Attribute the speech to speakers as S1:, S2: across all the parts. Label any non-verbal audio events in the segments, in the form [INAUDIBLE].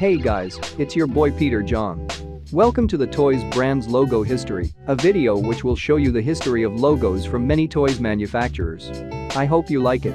S1: Hey guys, it's your boy Peter John. Welcome to the Toys Brand's Logo History, a video which will show you the history of logos from many toys manufacturers. I hope you like it.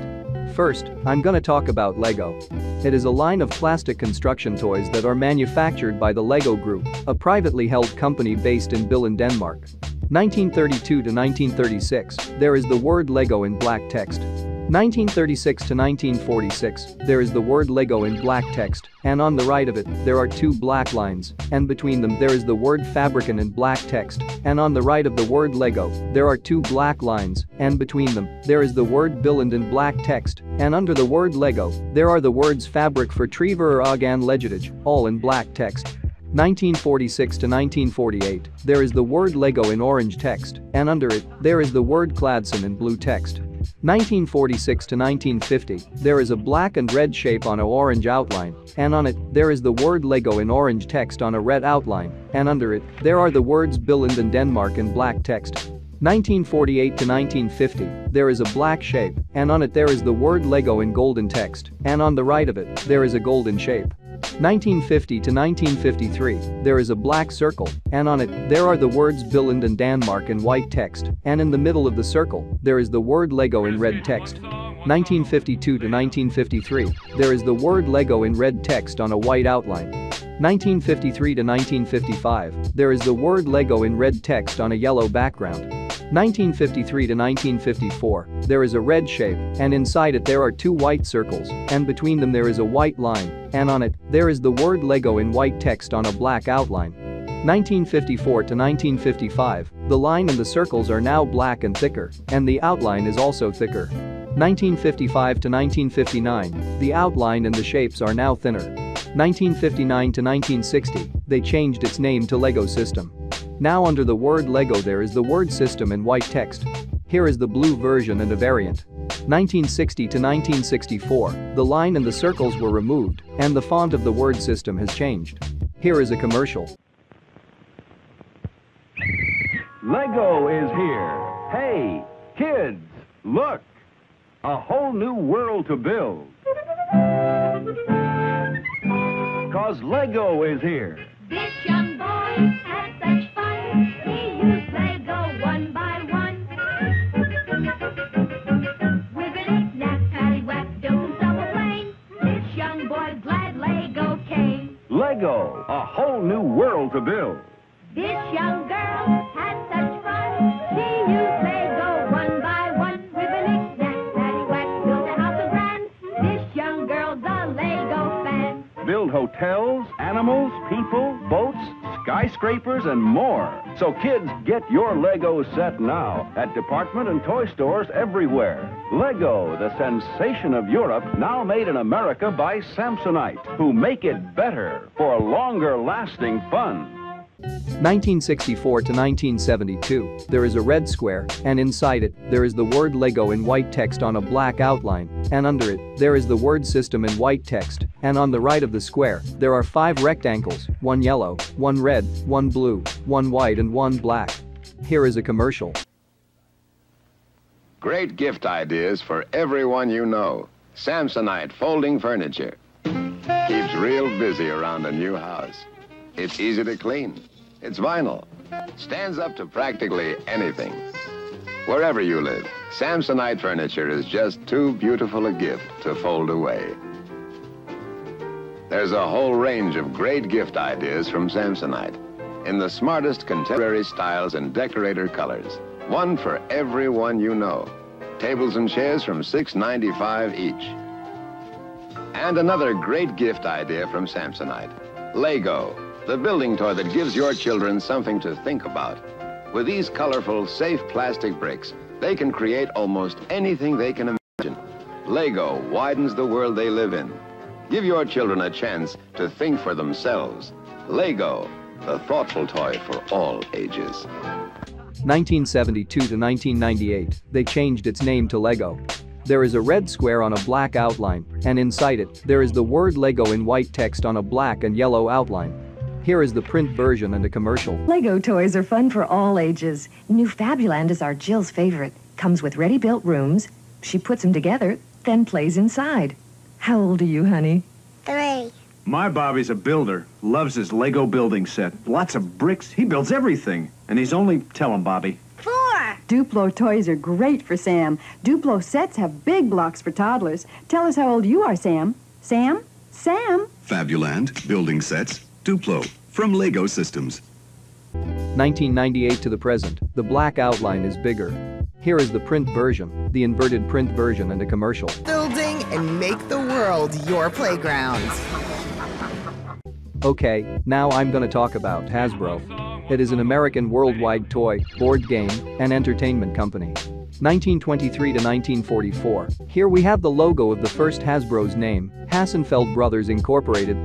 S1: First, I'm gonna talk about Lego. It is a line of plastic construction toys that are manufactured by the Lego Group, a privately held company based in Billund, Denmark. 1932 to 1936, there is the word Lego in black text. 1936 to 1946, there is the word Lego in black text, and on the right of it, there are two black lines, and between them there is the word Fabriken in black text, and on the right of the word Lego, there are two black lines, and between them, there is the word Billund in black text, and under the word Lego, there are the words Fabric for Trever or Agan Legitage, all in black text. 1946 to 1948, there is the word Lego in orange text, and under it, there is the word Cladson in blue text. 1946 to 1950, there is a black and red shape on a orange outline, and on it, there is the word Lego in orange text on a red outline, and under it, there are the words Billund and Denmark in black text. 1948 to 1950, there is a black shape, and on it there is the word Lego in golden text, and on the right of it, there is a golden shape. 1950 to 1953, there is a black circle, and on it, there are the words Billund and Denmark in white text, and in the middle of the circle, there is the word Lego in red text. 1952 to 1953, there is the word Lego in red text on a white outline. 1953 to 1955, there is the word Lego in red text on a yellow background. 1953 to 1954, there is a red shape, and inside it there are two white circles, and between them there is a white line, and on it, there is the word Lego in white text on a black outline. 1954 to 1955, the line and the circles are now black and thicker, and the outline is also thicker. 1955 to 1959, the outline and the shapes are now thinner. 1959 to 1960, they changed its name to Lego System. Now under the word Lego there is the word system in white text. Here is the blue version and a variant. 1960 to 1964, the line and the circles were removed, and the font of the word system has changed. Here is a commercial.
S2: Lego is here. Hey, kids, look. A whole new world to build. Cause Lego is here.
S3: This young boy Lego,
S2: a whole new world to build.
S3: This young girl had such fun. She used Lego one by one. Wibbity, snap, patty, whack, built a house of grand. This young girl's a Lego fan.
S2: Build hotels, animals, people, boats, skyscrapers, and more. So kids, get your Lego set now at department and toy stores everywhere. Lego, the sensation of Europe, now made in America by Samsonite, who make it better for longer lasting fun.
S1: 1964 to 1972, there is a red square, and inside it, there is the word Lego in white text on a black outline, and under it, there is the word system in white text, and on the right of the square, there are five rectangles, one yellow, one red, one blue, one white and one black. Here is a commercial.
S4: Great gift ideas for everyone you know. Samsonite folding furniture. Keeps real busy around a new house. It's easy to clean. It's vinyl. Stands up to practically anything. Wherever you live, Samsonite furniture is just too beautiful a gift to fold away. There's a whole range of great gift ideas from Samsonite in the smartest contemporary styles and decorator colors. One for everyone you know. Tables and chairs from $6.95 each. And another great gift idea from Samsonite. Lego, the building toy that gives your children something to think about. With these colorful, safe plastic bricks, they can create almost anything they can imagine. Lego widens the world they live in. Give your children a chance to think for themselves. Lego, the thoughtful toy for all ages.
S1: 1972 to 1998, they changed its name to Lego. There is a red square on a black outline, and inside it, there is the word Lego in white text on a black and yellow outline. Here is the print version and a commercial.
S5: Lego toys are fun for all ages. New Fabuland is our Jill's favorite. Comes with ready-built rooms. She puts them together, then plays inside. How old are you, honey?
S6: Three. My Bobby's a builder, loves his Lego building set. Lots of bricks. He builds everything. And he's only, tell him, Bobby.
S7: Four.
S8: Duplo toys are great for Sam. Duplo sets have big blocks for toddlers. Tell us how old you are, Sam. Sam? Sam?
S9: Fabuland, building sets, Duplo, from Lego Systems.
S1: 1998 to the present, the black outline is bigger. Here is the print version, the inverted print version and a commercial.
S10: Building and make the world your playground.
S1: Okay, now I'm gonna talk about Hasbro. It is an American worldwide toy, board game, and entertainment company. 1923 to 1944. Here we have the logo of the first Hasbro's name, Hassenfeld Brothers Incorporated.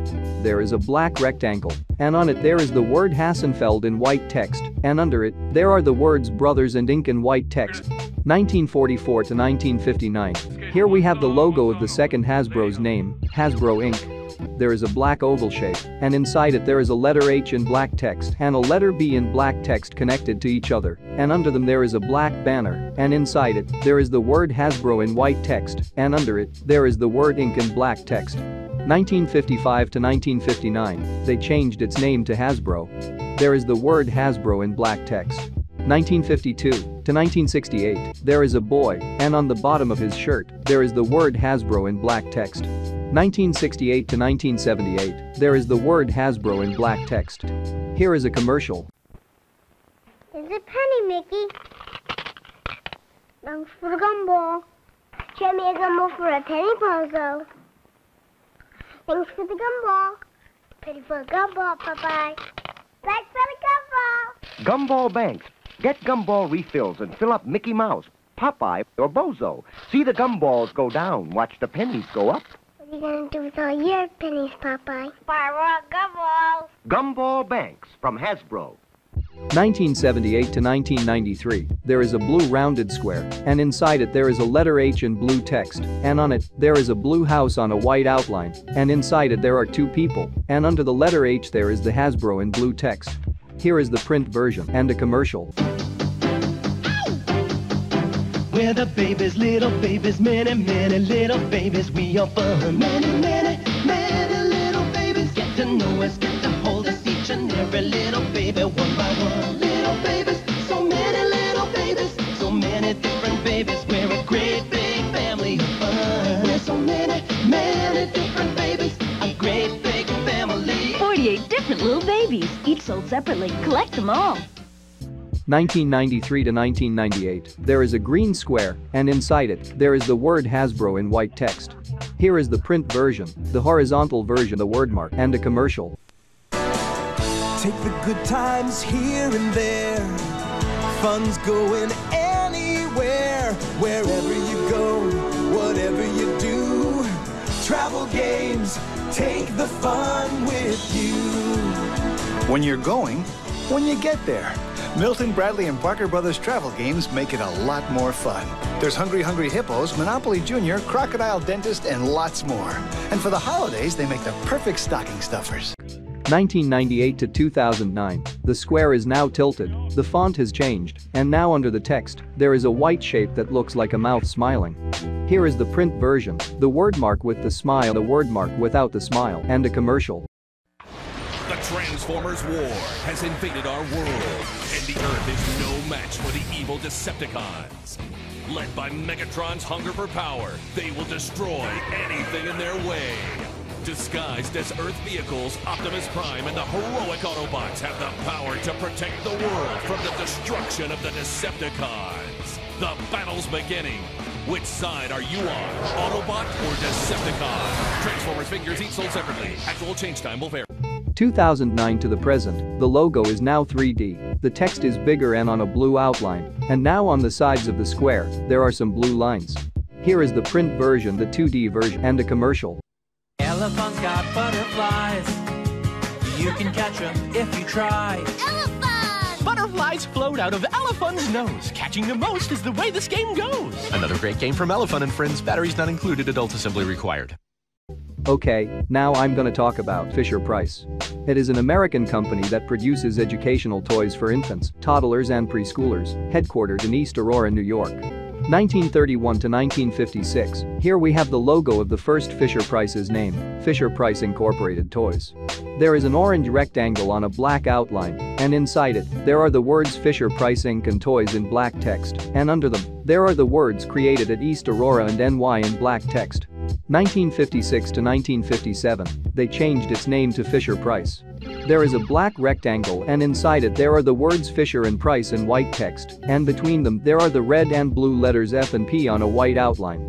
S1: There is a black rectangle, and on it there is the word Hassenfeld in white text, and under it, there are the words Brothers and ink in white text. 1944 to 1959. Here we have the logo of the second Hasbro's name, Hasbro Inc there is a black oval shape, and inside it there is a letter H in black text and a letter B in black text connected to each other, and under them there is a black banner, and inside it, there is the word Hasbro in white text, and under it, there is the word Inc in black text. 1955 to 1959, they changed its name to Hasbro. There is the word Hasbro in black text. 1952 to 1968, there is a boy, and on the bottom of his shirt, there is the word Hasbro in black text. 1968 to 1978, there is the word Hasbro in black text. Here is a commercial.
S7: Here's a penny, Mickey. Thanks for the gumball. Show me a gumball for a penny puzzle. Thanks for the gumball. Penny for a gumball, Popeye. Thanks for the gumball.
S11: Gumball Banks. Get gumball refills and fill up Mickey Mouse, Popeye, or Bozo. See the gumballs go down. Watch the pennies go up.
S7: What are you going to do with all your pennies, Popeye? Buy raw gumballs.
S11: Gumball Banks from Hasbro.
S1: 1978 to 1993, there is a blue rounded square, and inside it there is a letter H in blue text, and on it, there is a blue house on a white outline, and inside it there are two people, and under the letter H there is the Hasbro in blue text. Here is the print version and a commercial.
S12: We're the babies, little babies, many, many little babies. We are fun. Many, many, many little babies. Get to know us, get to hold us, each and every little baby, one by one. Little babies, so many little babies, so many different babies. We're a great big family of fun. We're so many, many different babies, a great big family.
S13: 48 different little babies, each sold separately. Collect them all.
S1: 1993 to 1998, there is a green square, and inside it, there is the word Hasbro in white text. Here is the print version, the horizontal version, the word mark, and a commercial.
S14: Take the good times here and there. Fun's going anywhere, wherever you go, whatever you do. Travel games, take the fun with you.
S15: When you're going, when you get there. Milton Bradley and Parker Brothers travel games make it a lot more fun. There's Hungry Hungry Hippos, Monopoly Junior, Crocodile Dentist, and lots more. And for the holidays, they make the perfect stocking stuffers.
S1: 1998 to 2009, the square is now tilted, the font has changed, and now under the text, there is a white shape that looks like a mouth smiling. Here is the print version, the word mark with the smile, the word mark without the smile, and a commercial.
S16: The Transformers War has invaded our world, and the Earth is no match for the evil Decepticons. Led by Megatron's hunger for power, they will destroy anything in their way. Disguised as Earth vehicles, Optimus Prime and the heroic Autobots have the power to protect the world from the destruction of the Decepticons. The battle's beginning. Which side are you on? Autobot or Decepticon? Transformers figures each sold separately. Actual change time will vary.
S1: 2009 to the present, the logo is now 3D, the text is bigger and on a blue outline, and now on the sides of the square, there are some blue lines. Here is the print version, the 2D version, and a commercial.
S17: Elefun's got butterflies. You can catch them if you try.
S18: Butterflies float out of Elefun's nose. Catching the most is the way this game goes.
S19: Another great game from Elephant and Friends. Batteries not included. Adult assembly required.
S1: Okay, now I'm gonna talk about Fisher-Price. It is an American company that produces educational toys for infants, toddlers and preschoolers, headquartered in East Aurora, New York. 1931 to 1956, here we have the logo of the first Fisher-Price's name, Fisher-Price Incorporated Toys. There is an orange rectangle on a black outline, and inside it, there are the words Fisher-Price Inc. and Toys in black text, and under them, there are the words created at East Aurora and NY in black text. 1956 to 1957, they changed its name to Fisher-Price. There is a black rectangle and inside it there are the words Fisher and Price in white text, and between them there are the red and blue letters F and P on a white outline.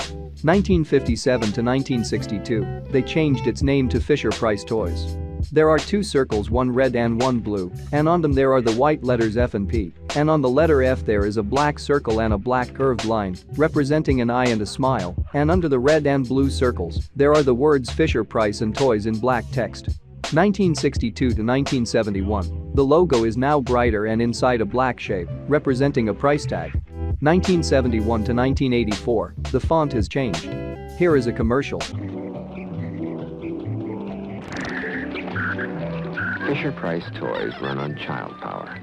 S1: 1957 to 1962, they changed its name to Fisher-Price Toys. There are two circles one red and one blue, and on them there are the white letters F and P, and on the letter F there is a black circle and a black curved line, representing an eye and a smile, and under the red and blue circles, there are the words Fisher Price and Toys in black text. 1962 to 1971, the logo is now brighter and inside a black shape, representing a price tag. 1971 to 1984, the font has changed. Here is a commercial.
S20: Fisher Price toys run on child power.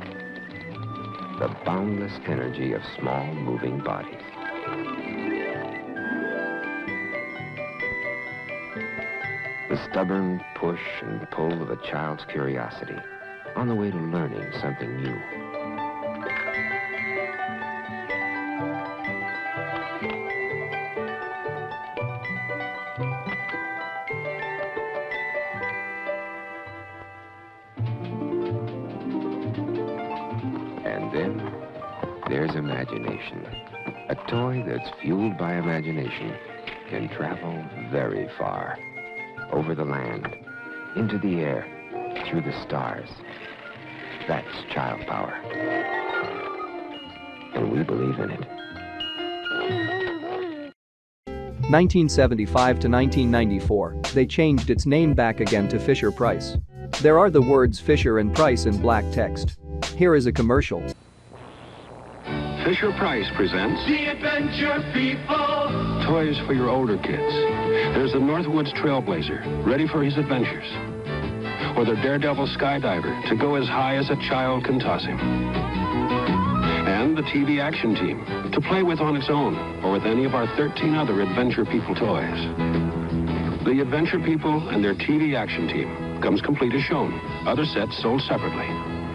S20: The boundless energy of small moving bodies. The stubborn push and pull of a child's curiosity on the way to learning something new. There's imagination. A toy that's fueled by imagination can travel very far. Over the land, into the air, through the stars. That's child power. And we believe in it.
S1: 1975 to 1994, they changed its name back again to Fisher Price. There are the words Fisher and Price in black text. Here is a commercial.
S21: Fisher Price presents
S12: The Adventure People.
S21: Toys for your older kids. There's the Northwoods Trailblazer, ready for his adventures. Or the Daredevil Skydiver, to go as high as a child can toss him. And the TV Action Team, to play with on its own, or with any of our 13 other Adventure People toys. The Adventure People and their TV Action Team comes complete as shown. Other sets sold separately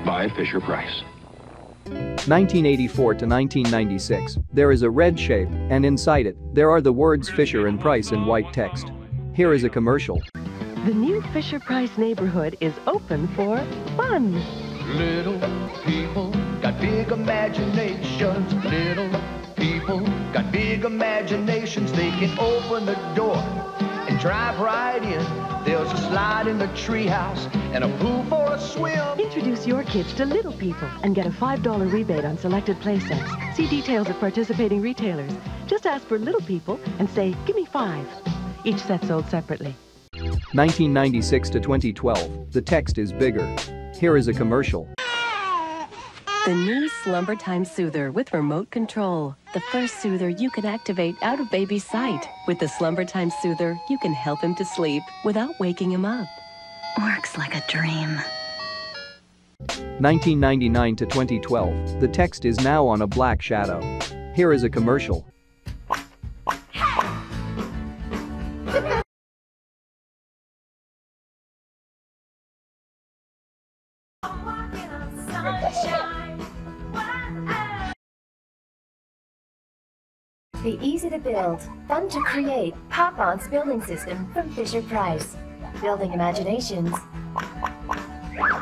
S21: by Fisher Price.
S1: 1984 to 1996, there is a red shape, and inside it, there are the words Fisher and Price in white text. Here is a commercial.
S22: The new Fisher Price neighborhood is open for fun.
S12: Little people got big imaginations. Little people got big imaginations. They can open the door and drive right in. There's a slide in the treehouse and a pool for a swim.
S22: Introduce your kids to Little People and get a $5 rebate on selected play sets. See details at participating retailers. Just ask for Little People and say, give me five. Each set sold separately.
S1: 1996 to 2012, the text is bigger. Here is a commercial.
S23: The new Slumber Time Soother with remote control. The first soother you can activate out of baby's sight. With the Slumber Time Soother, you can help him to sleep without waking him up. Works like a dream.
S1: 1999 to 2012, the text is now on a black shadow. Here is a commercial.
S24: The easy to build, fun to create Pop-On's building system from Fisher Price. Building imaginations.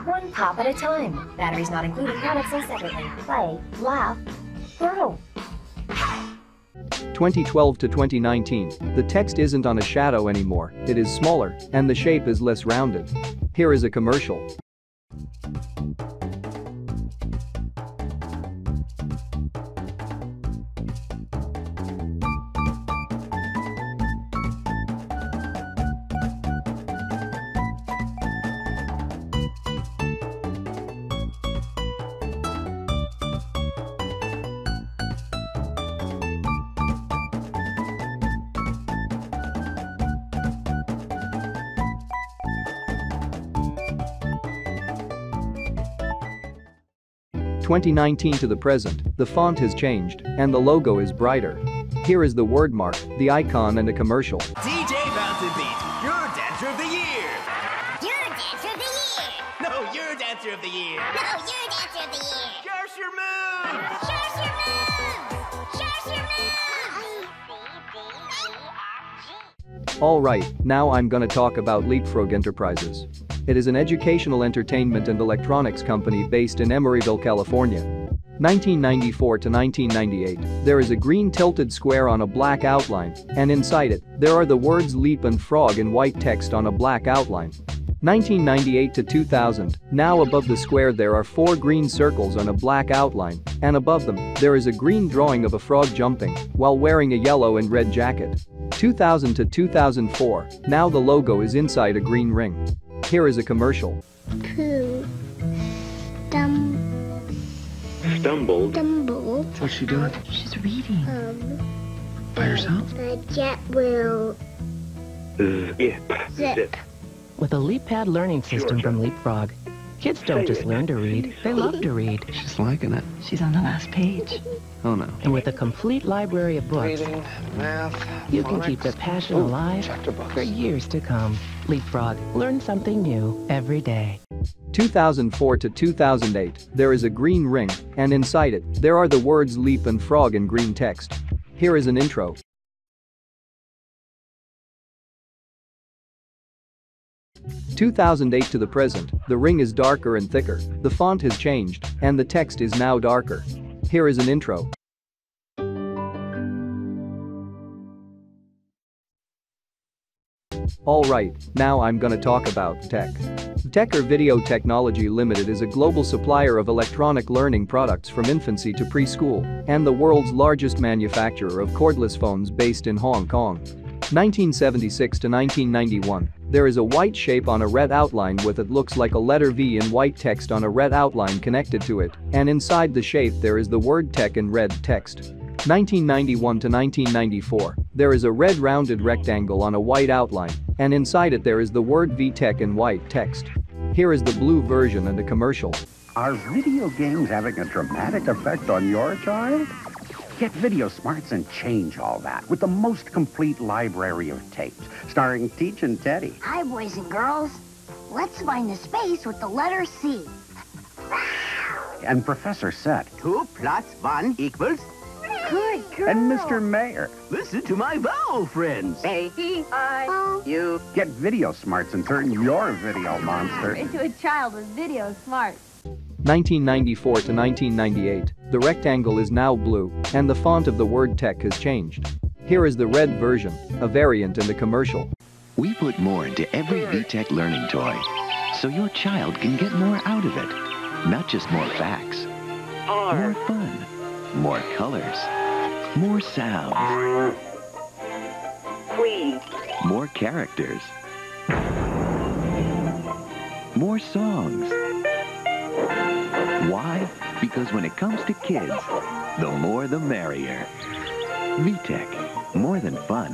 S24: One pop at a time. Batteries not included, products sold separately. Play, laugh, grow.
S1: 2012 to 2019, the text isn't on a shadow anymore, it is smaller, and the shape is less rounded. Here is a commercial. Twenty nineteen to the present, the font has changed, and the logo is brighter. Here is the word mark, the icon and a commercial.
S25: DJ Bouncing Beat, your dancer of the year.
S7: You're dancer of the year.
S25: No, you're dancer of the year.
S7: No, you're dancer of the year.
S25: Here's your move.
S7: Here's your move. Here's your move.
S1: Alright, now I'm gonna talk about Leapfrog Enterprises. It is an educational entertainment and electronics company based in Emeryville, California. 1994 to 1998, there is a green tilted square on a black outline, and inside it, there are the words leap and frog in white text on a black outline. 1998 to 2000, now above the square there are four green circles on a black outline, and above them, there is a green drawing of a frog jumping, while wearing a yellow and red jacket. 2000 to 2004, now the logo is inside a green ring. Here is a commercial.
S7: Pooh. Dum.
S20: Stumbled.
S7: Stumbled.
S20: What's she doing?
S7: She's reading. Um.
S20: By herself?
S7: The jet will
S20: Zip.
S7: zip.
S22: With a LeapPad learning system from Leapfrog, kids don't just learn to read, they love to read.
S20: She's liking it.
S22: She's on the last page. [LAUGHS]
S20: Oh no.
S22: And with a complete library of books,
S20: Reading, math,
S22: you can keep the passion alive
S20: chapter
S22: for years to come. Leapfrog, learn something new every day.
S1: 2004 to 2008, there is a green ring, and inside it, there are the words leap and frog in green text. Here is an intro. Two thousand eight to the present, the ring is darker and thicker, the font has changed, and the text is now darker. Here is an intro. Alright, now I'm gonna talk about VTech. Techer Video Technology Limited is a global supplier of electronic learning products from infancy to preschool and the world's largest manufacturer of cordless phones based in Hong Kong. 1976 to 1991, there is a white shape on a red outline with it looks like a letter V in white text on a red outline connected to it, and inside the shape there is the word VTech in red text. 1991 to 1994, there is a red rounded rectangle on a white outline, and inside it there is the word VTech in white text. Here is the blue version and a commercial.
S26: Are video games having a dramatic effect on your child? Get Video Smarts and change all that with the most complete library of tapes, starring Teach and Teddy.
S7: Hi, boys and girls. Let's find the space with the letter C.
S26: And Professor Set.
S25: Two plus one equals.
S7: Good girl.
S26: And Mr. Mayor.
S25: Listen to my vowel friends.
S7: A, E, I, U.
S26: Get Video Smarts and turn your video monster.
S27: Into a child with video smarts.
S1: 1994 to 1998, the rectangle is now blue, and the font of the word VTech has changed. Here is the red version, a variant in the commercial.
S28: We put more into every VTech learning toy, so your child can get more out of it. Not just more facts, more fun, more colors, more sounds, more characters, more songs. Why? Because when it comes to kids, the more the merrier. VTech, more than fun.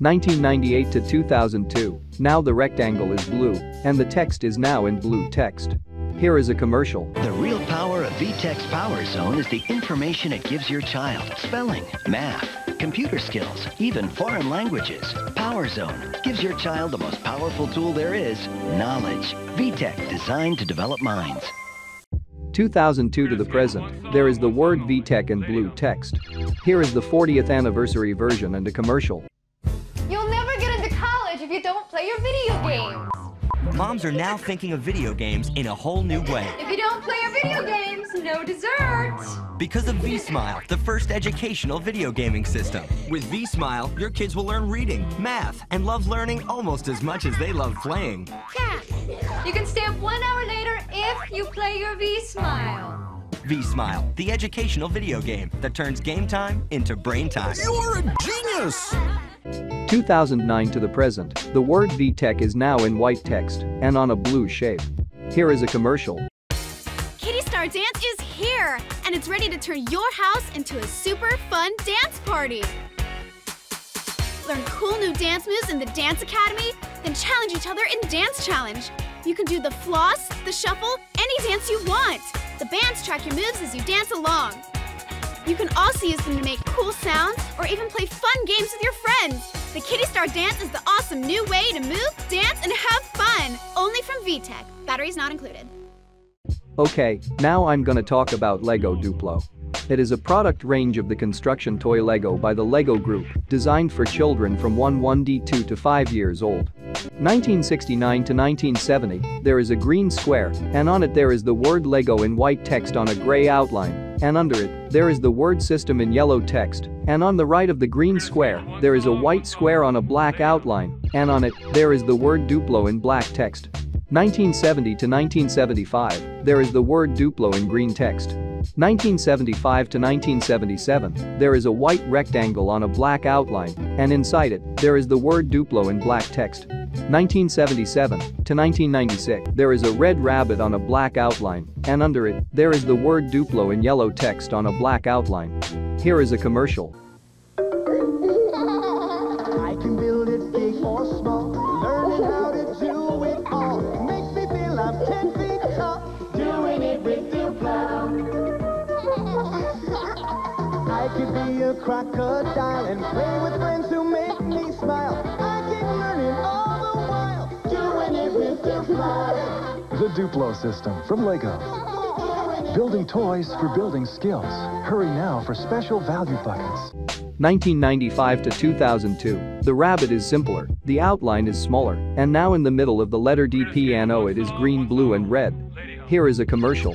S1: 1998 to 2002, now the rectangle is blue, and the text is now in blue text. Here is a commercial.
S29: The real power of VTech's Power Zone is the information it gives your child. Spelling, math, computer skills, even foreign languages. Power Zone gives your child the most powerful tool there is, knowledge. VTech designed to develop minds.
S1: 2002 to the present, there is the word VTech in blue text. Here is the 40th anniversary version and a commercial.
S27: You'll never get into college if you don't play your video games.
S30: Moms are now thinking of video games in a whole new way.
S27: If you don't play your video games, no dessert.
S30: Because of V-Smile, the first educational video gaming system. With V-Smile, your kids will learn reading, math, and love learning almost as much as they love playing.
S27: Yeah. You can stay up one hour later if you play your V-Smile.
S30: V-Smile, the educational video game that turns game time into brain time.
S15: You're a genius!
S1: 2009 to the present, the word VTech is now in white text and on a blue shape. Here is a commercial.
S31: Kitty Star Dance is here, and it's ready to turn your house into a super fun dance party. Learn cool new dance moves in the Dance Academy, then challenge each other in Dance Challenge. You can do the floss, the shuffle, any dance you want. The bands track your moves as you dance along. You can also use them to make cool sounds or even play fun games with your friends. The Kitty Star Dance is the awesome new way to move, dance, and have fun. Only from VTech. Batteries not included.
S1: Okay, now I'm gonna talk about Lego Duplo. It is a product range of the construction toy Lego by the Lego Group, designed for children from 1 1D2 to 5 years old. 1969 to 1970, there is a green square, and on it there is the word Lego in white text on a gray outline, and under it, there is the word system in yellow text, and on the right of the green square, there is a white square on a black outline, and on it, there is the word Duplo in black text. 1970 to 1975, there is the word Duplo in green text. 1975 to 1977, there is a white rectangle on a black outline, and inside it, there is the word Duplo in black text. 1977 to 1996, there is a red rabbit on a black outline, and under it, there is the word Duplo in yellow text on a black outline. Here is a commercial.
S12: I can build it big or small, learning how to do it all me feel I'm ten feet tall. Doing it with Duplo. I could be a crocodile and play with friends who make me smile. The Duplo
S32: system from Lego. Building toys for building skills. Hurry now for special value buckets.
S1: 1995 to 2002, the rabbit is simpler, the outline is smaller, and now in the middle of the letter D piano it is green, blue and red. Here is a commercial.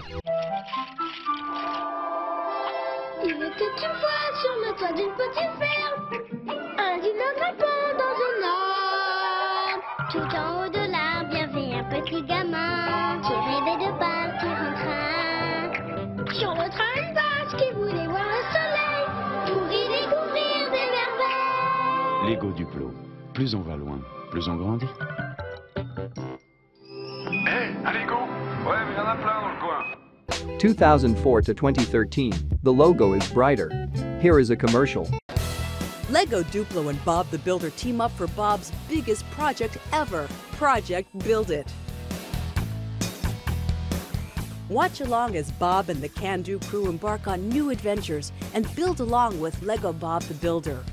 S33: Plus on grandit.
S21: Hé, allez go Ouais, mais y en a plein dans le coin.
S1: 2004 to 2013, the logo is brighter. Here is a commercial.
S34: Lego Duplo and Bob the Builder team up for Bob's biggest project ever Project Build It. Watch along as Bob and the Can Do crew embark on new adventures and build along with Lego Bob the Builder.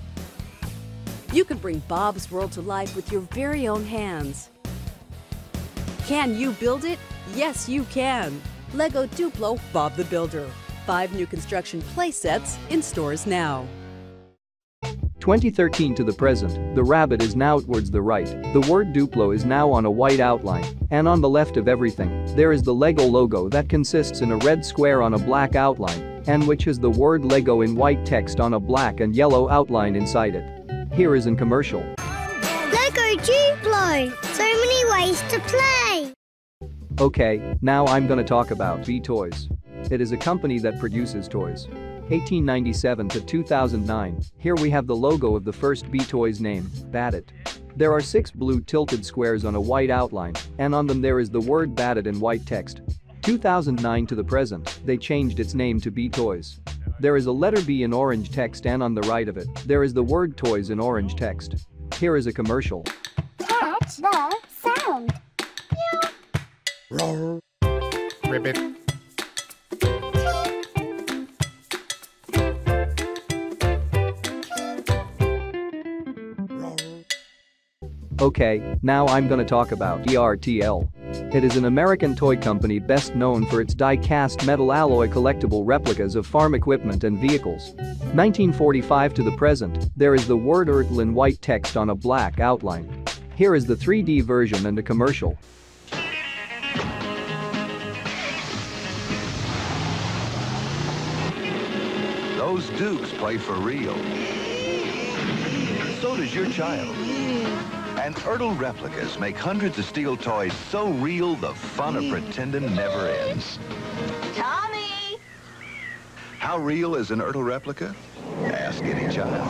S34: You can bring Bob's world to life with your very own hands. Can you build it? Yes, you can. Lego Duplo Bob the Builder. Five new construction play sets in stores now.
S1: 2013 to the present, the rabbit is now towards the right, the word Duplo is now on a white outline, and on the left of everything, there is the Lego logo that consists in a red square on a black outline, and which has the word Lego in white text on a black and yellow outline inside it. Here is an commercial.
S7: Lego Duplo! So many ways to play!
S1: Okay, now I'm gonna talk about B Toys. It is a company that produces toys. 1897 to 2009, here we have the logo of the first B Toys name, Battat. There are six blue tilted squares on a white outline, and on them there is the word Battat in white text. 2009 to the present, they changed its name to B Toys. There is a letter B in orange text and on the right of it, there is the word toys in orange text. Here is a commercial.
S7: Catch the sound.
S35: Roar. Ribbit.
S1: Okay, now I'm gonna talk about ERTL. It is an American toy company best known for its die-cast metal alloy collectible replicas of farm equipment and vehicles. 1945 to the present, there is the word ERTL in white text on a black outline. Here is the 3D version and a commercial.
S36: Those Dukes play for real. So does your child. And Ertl replicas make hundreds of steel toys so real the fun of pretending never ends.
S7: Tommy!
S36: How real is an Ertl replica? Ask any child.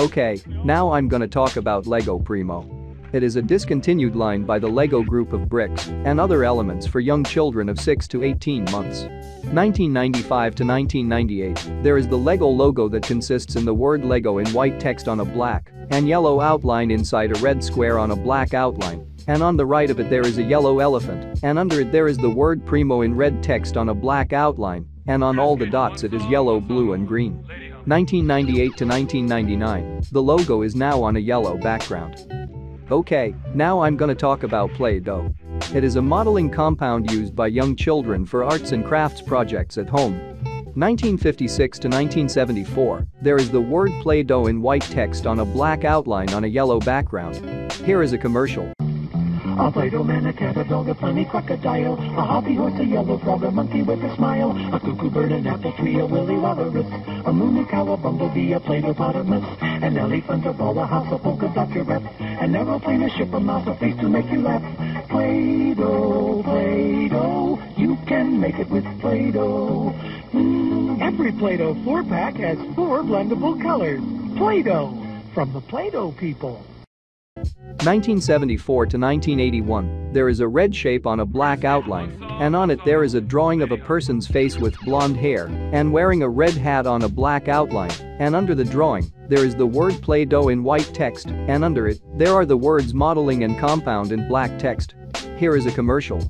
S1: Okay, now I'm gonna talk about Lego Primo. It is a discontinued line by the Lego group of bricks and other elements for young children of 6 to 18 months. 1995 to 1998, there is the Lego logo that consists in the word Lego in white text on a black and yellow outline inside a red square on a black outline, and on the right of it there is a yellow elephant, and under it there is the word Primo in red text on a black outline, and on all the dots it is yellow, blue and green. 1998 to 1999, the logo is now on a yellow background. Okay, now I'm gonna talk about Play-Doh. It is a modeling compound used by young children for arts and crafts projects at home. 1956 to 1974, there is the word Play-Doh in white text on a black outline on a yellow background. Here is a commercial.
S37: A Play-Doh man, a cat, a dog, a funny crocodile, a hobby horse, a yellow frog, a monkey with a smile, a cuckoo bird, an apple tree, a willy walrus, a moo cow, a bumblebee, a Play-Doh potamus, an elephant, a ball, a house, a polka dot giraffe, an aeroplane, a ship, a mouse, a face to make you laugh. Play-Doh, Play-Doh, you can make it with Play-Doh. Mm, every Play-Doh four-pack has four blendable colors. Play-Doh, from the Play-Doh people.
S1: 1974 to 1981, there is a red shape on a black outline, and on it there is a drawing of a person's face with blonde hair and wearing a red hat on a black outline, and under the drawing, there is the word Play-Doh in white text, and under it, there are the words modeling and compound in black text. Here is a commercial.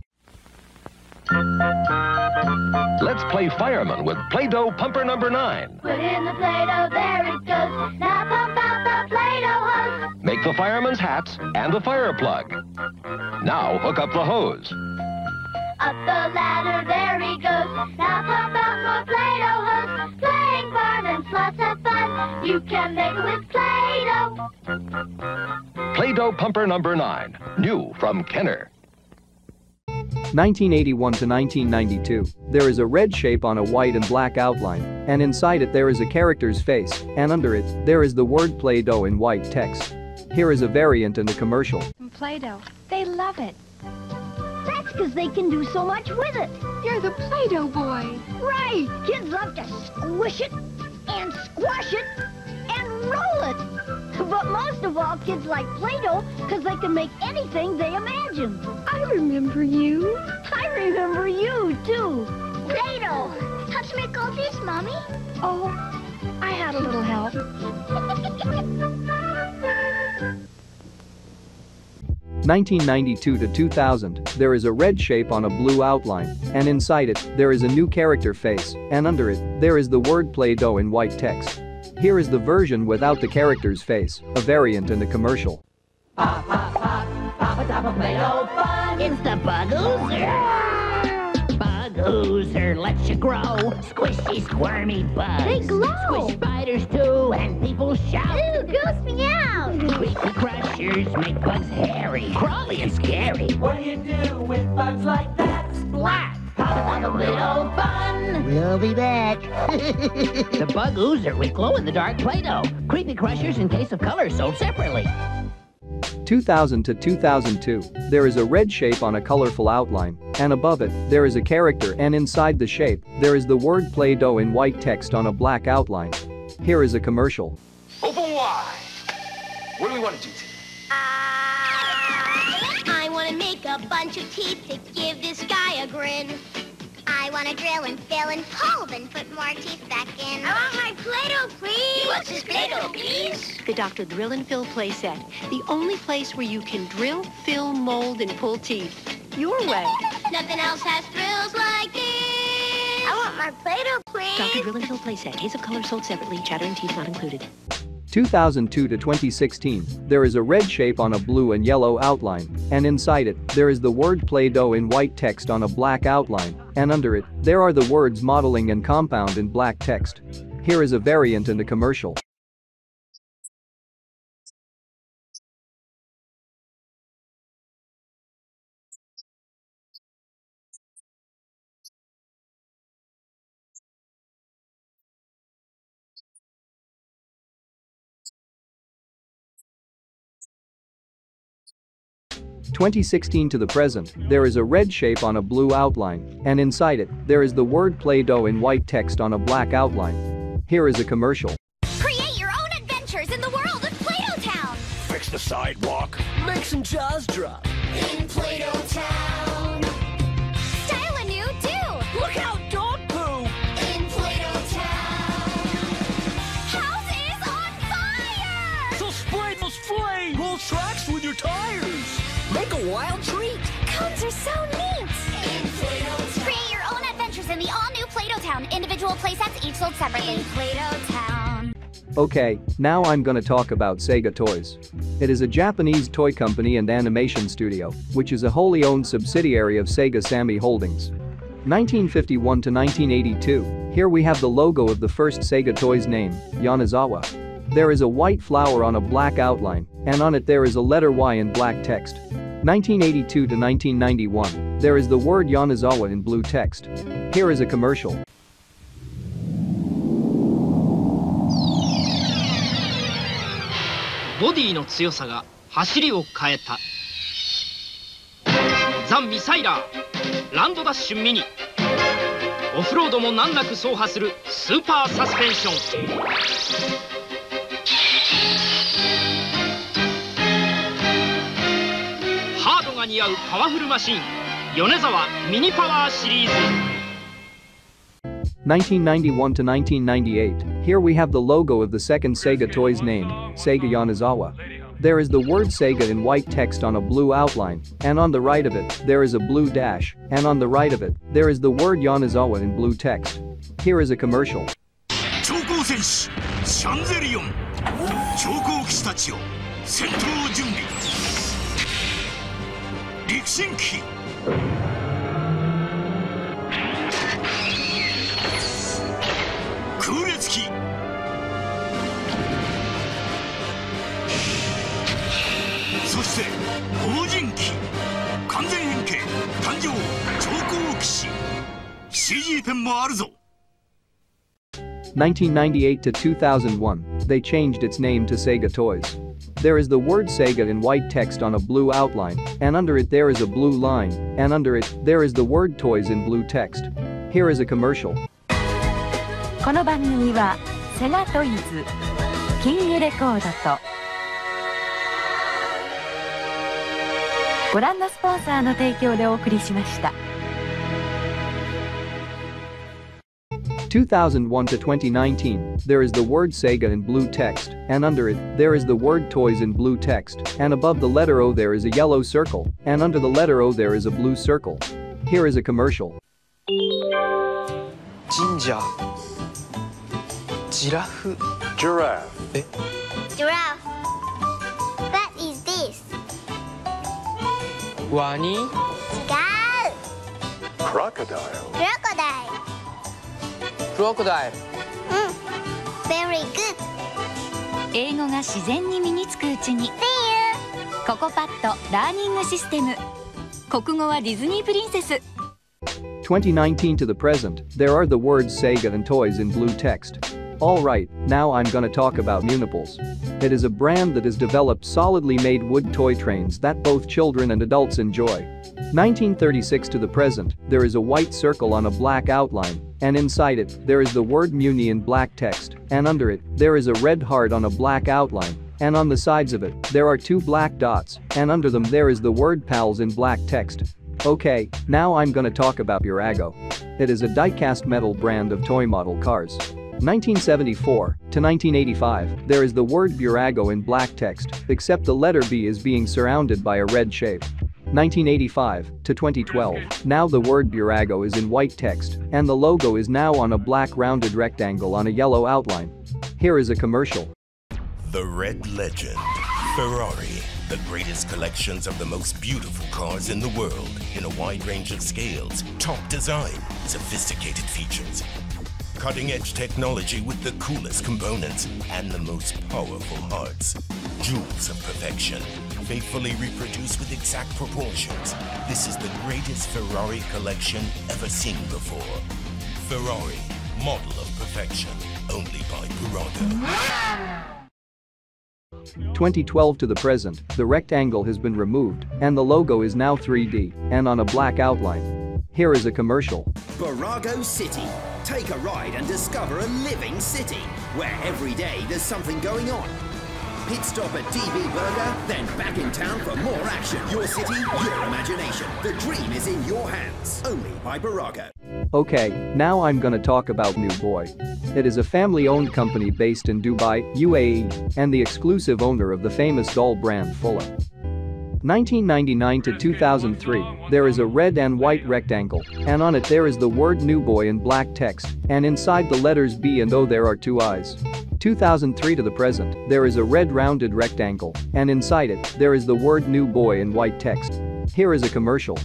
S26: Let's play fireman with Play-Doh Pumper number 9.
S38: Put in the Play-Doh, there it goes. Now pump out the Play-Doh hose.
S26: Make the fireman's hats and the fire plug. Now hook up the hose.
S38: Up the ladder, there he goes. Now pump out more Play-Doh hose. Playing fireman's lots of fun. You can make it with Play-Doh.
S26: Play-Doh Pumper number 9. New from Kenner.
S1: 1981 to 1992, there is a red shape on a white and black outline, and inside it there is a character's face, and under it, there is the word Play-Doh in white text. Here is a variant in the commercial.
S39: Play-Doh. They love it.
S38: That's because they can do so much with it.
S39: You're the Play-Doh boy.
S38: Right. Kids love to squish it and squash it and roll it. But most of all, kids like Play-Doh because they can make anything they imagine.
S39: I remember you.
S38: I remember you, too. Play-Doh. How'd you make all these, Mommy?
S39: Oh, I had a little help.
S1: 1992 to 2000, there is a red shape on a blue outline, and inside it, there is a new character face, and under it, there is the word Play-Doh in white text. Here is the version without the character's face, a variant in the commercial.
S37: Pop, pop, pop, pop a top of Play-Doh fun.
S40: It's the Bug Oozer. Bug Oozer lets you grow. Squishy, squirmy bugs.
S38: They glow.
S40: Squish spiders too, and people shout.
S38: Ooh, goose me out.
S40: Creepy crushers make bugs hairy, crawly and scary.
S37: What do you do with bugs like that?
S40: Splat! Pop a top fun. We'll be back. [LAUGHS] the Bug Oozer with glow-in-the-dark Play-Doh. Creepy crushers in case of color sold separately.
S1: 2000 to 2002, there is a red shape on a colorful outline, and above it, there is a character and inside the shape, there is the word Play-Doh in white text on a black outline. Here is a commercial.
S7: Oh, Open wide. What do we want to do
S38: I want to drill and fill and pull, then put more teeth back in. I want my Play-Doh, please.
S7: What's this Play-Doh, please?
S41: The Dr. Drill and Fill playset. The only place where you can drill, fill, mold, and pull teeth. Your way.
S38: Nothing else has thrills like this. I want my Play-Doh, please.
S41: Dr. Drill and Fill playset. Case of color sold separately. Chattering teeth not included.
S1: 2002 to 2016, there is a red shape on a blue and yellow outline, and inside it, there is the word Play-Doh in white text on a black outline, and under it, there are the words modeling and compound in black text. Here is a variant in the commercial. Twenty sixteen to the present, there is a red shape on a blue outline, and inside it, there is the word Play-Doh in white text on a black outline. Here is a commercial.
S38: Create your own adventures in the world of Play-Doh Town.
S7: Fix the sidewalk. Make some jaws drop.
S38: In Play-Doh Town. Style anew, too.
S7: Look out, dog poo!
S38: In Play-Doh Town. House is on fire!
S7: So spray those flames. Roll tracks with your tires. Make a
S42: a wild treat.
S31: Cones are so neat. Create your own adventures in the all-new Play-Doh Town. Individual playsets each sold separately. In Play-Doh Town.
S1: Okay, now I'm gonna talk about Sega Toys. It is a Japanese toy company and animation studio, which is a wholly owned subsidiary of Sega Sammy Holdings. 1951 to 1982, here we have the logo of the first Sega Toys name, Yonezawa. There is a white flower on a black outline, and on it there is a letter Y in black text. 1982 to 1991, there is the word Yonezawa in blue text. Here is a commercial.
S43: ボディの強さが走りを変えたザ・ミサイラーランドダッシュミニオフロードも難なく走破するスーパーサスペンション に合うパワフルマシン米沢ミニパワーシリーズ
S1: 1991 to 1998, here we have the logo of the second Sega toy's name, Sega Yanazawa. There is the word Sega in white text on a blue outline, and on the right of it, there is a blue dash, and on the right of it, there is the word Yanazawa in blue text. Here is a commercial.
S44: 陸神機空列機そして法人機完全変形誕生超高騎士 CG ペンもあるぞ
S1: 1998 to 2001, they changed its name to Sega Toys. There is the word Sega in white text on a blue outline, and under it there is a blue line, and under it, there is the word Toys in blue text. Here is a commercial.
S45: この番組はセガトイズキングレコードとご覧のスポンサーの提供でお送りしました
S1: 2001 to 2019, there is the word Sega in blue text, and under it, there is the word toys in blue text, and above the letter O there is a yellow circle, and under the letter O there is a blue circle. Here is a commercial.
S46: Ginger. Giraffe.
S47: Giraffe.
S46: Eh?
S7: Giraffe. What is this? Wani.
S47: Crocodile.
S7: Crocodile.
S46: Crocodile. Mm,
S7: very good.
S45: 英語が自然に身につくうちにココパッドラーニングシステム国語はディズニープリンセス
S1: 2019 to the present, there are the words Sega and toys in blue text. Alright, now I'm gonna talk about Munipals. It is a brand that has developed solidly made wood toy trains that both children and adults enjoy. 1936 to the present, there is a white circle on a black outline and inside it, there is the word Muni in black text, and under it, there is a red heart on a black outline, and on the sides of it, there are two black dots, and under them there is the word PALS in black text. Okay, now I'm gonna talk about Bburago. It is a die-cast metal brand of toy model cars. 1974 to 1985, there is the word Bburago in black text, except the letter B is being surrounded by a red shape. 1985 to 2012, now the word Bburago is in white text, and the logo is now on a black rounded rectangle on a yellow outline. Here is a commercial.
S48: The Red Legend. Ferrari. The greatest collections of the most beautiful cars in the world in a wide range of scales, top design, sophisticated features. Cutting edge technology with the coolest components and the most powerful hearts. Jewels of perfection, faithfully reproduced with exact proportions. This is the greatest Ferrari collection ever seen before. Ferrari, model of perfection, only by Bburago.
S1: 2012 to the present, the rectangle has been removed, and the logo is now 3D and on a black outline. Here is a commercial.
S49: Bburago City. Take a ride and discover a living city where every day there's something going on. Pit stop at DB Burger, then back in town for more action. Your city, your imagination. The dream is in your hands. Only by Bburago.
S1: Okay, now I'm gonna talk about Newboy. It is a family-owned company based in Dubai, UAE, and the exclusive owner of the famous doll brand Fulla. 1999 to 2003, there is a red and white rectangle, and on it there is the word Newboy in black text, and inside the letters B and O there are two eyes. 2003 to the present, there is a red rounded rectangle, and inside it, there is the word Newboy in white text. Here is a commercial.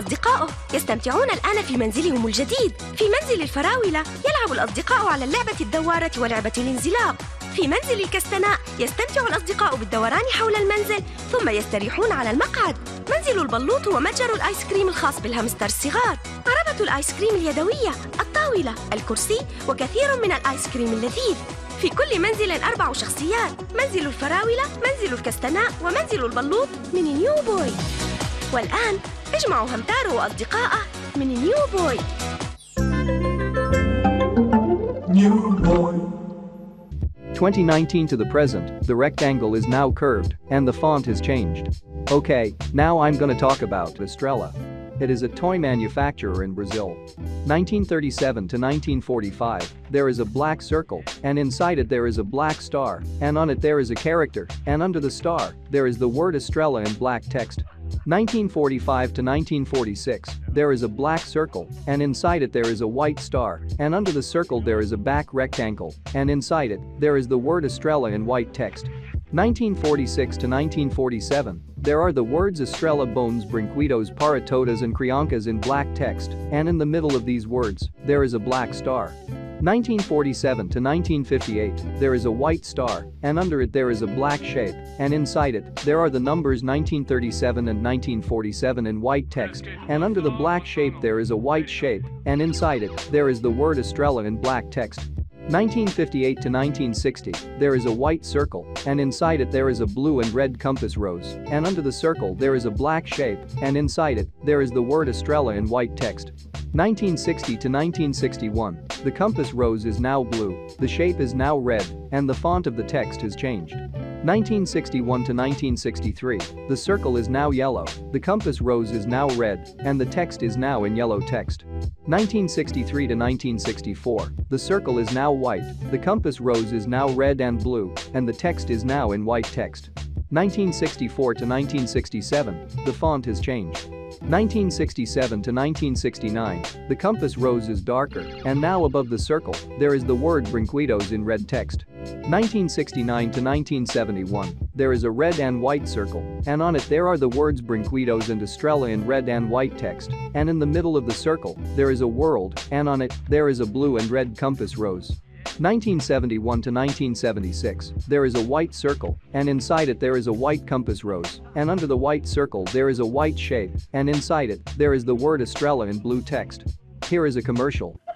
S42: وأصدقائه يستمتعون الآن في منزلهم الجديد. في منزل الفراولة يلعب الأصدقاء على اللعبة الدوارة ولعبة الانزلاق. في منزل الكستناء يستمتع الأصدقاء بالدوران حول المنزل ثم يستريحون على المقعد. منزل البلوط هو متجر الآيس كريم الخاص بالهامستر الصغار. عربة الآيس كريم اليدوية الطاولة الكرسي وكثير من الآيس كريم اللذيذ. في كل منزل أربع شخصيات منزل الفراولة منزل الكستناء ومنزل البلوط من نيو بوي. والآن اجمعوا همتارو وأصدقائه من نيو بوي
S1: 2019 to the present, the rectangle is now curved, and the font has changed. Okay, now I'm gonna talk about Estrela. It is a toy manufacturer in Brazil. 1937 to 1945, there is a black circle, and inside it there is a black star, and on it there is a character, and under the star, there is the word Estrela in black text. 1945 to 1946, there is a black circle, and inside it there is a white star, and under the circle there is a back rectangle, and inside it, there is the word Estrela in white text. 1946 to 1947, there are the words Estrela Bones Brinquitos Paratotas and Criancas in black text, and in the middle of these words, there is a black star. 1947 to 1958, there is a white star, and under it there is a black shape, and inside it, there are the numbers 1937 and 1947 in white text, and under the black shape there is a white shape, and inside it, there is the word Estrela in black text. 1958 to 1960, there is a white circle, and inside it there is a blue and red compass rose, and under the circle there is a black shape, and inside it, there is the word Estrela in white text. 1960 to 1961, the compass rose is now blue, the shape is now red, and the font of the text has changed. 1961 to 1963, the circle is now yellow, the compass rose is now red, and the text is now in yellow text. 1963 to 1964, the circle is now white, the compass rose is now red and blue, and the text is now in white text. 1964 to 1967, the font has changed. 1967 to 1969, the compass rose is darker, and now above the circle, there is the word Brinquitos in red text. 1969 to 1971, there is a red and white circle, and on it there are the words Brinquitos and Estrela in red and white text, and in the middle of the circle, there is a world, and on it, there is a blue and red compass rose. 1971 to 1976, there is a white circle, and inside it there is a white compass rose, and under the white circle there is a white shape, and inside it, there is the word Estrela in blue text. Here is a commercial. [LAUGHS]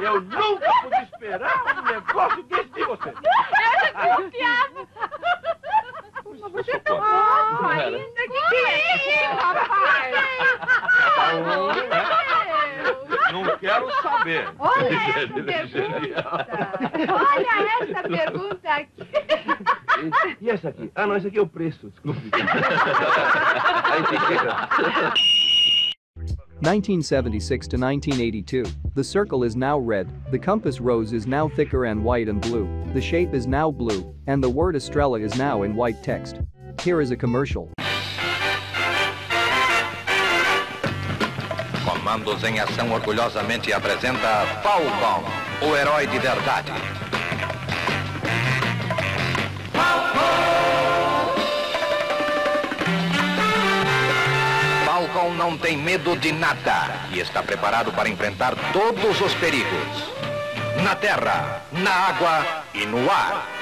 S50: Eu nunca pude esperar um negócio desse de você. Saber. [LAUGHS]
S51: Olha essa pergunta. Olha essa pergunta aqui.
S50: E essa aqui? Ah, não, esse aqui é o preço, desculpe. A [LAUGHS] etiqueta.
S1: 1976 to 1982, the circle is now red, the compass rose is now thicker and white and blue, the shape is now blue, and the word Estrela is now in white text. Here is a commercial.
S36: Comandos em Ação orgulhosamente apresenta Falcon, o herói de verdade. Falcon não tem medo de nada e está preparado para enfrentar todos os perigos. Na terra, na água e no ar.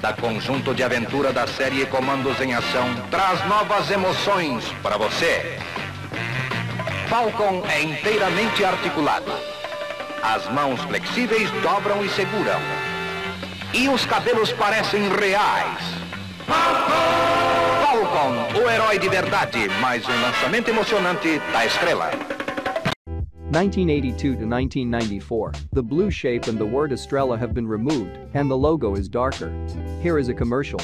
S36: Cada conjunto de aventura da série Comandos em Ação traz novas emoções para você. Falcon é inteiramente articulado. As mãos flexíveis dobram e seguram. E os cabelos parecem reais. Falcon, o herói de verdade, mais um lançamento emocionante da estrela.
S1: 1982 to 1994, the blue shape and the word Estrela have been removed and the logo is darker. Here is a commercial.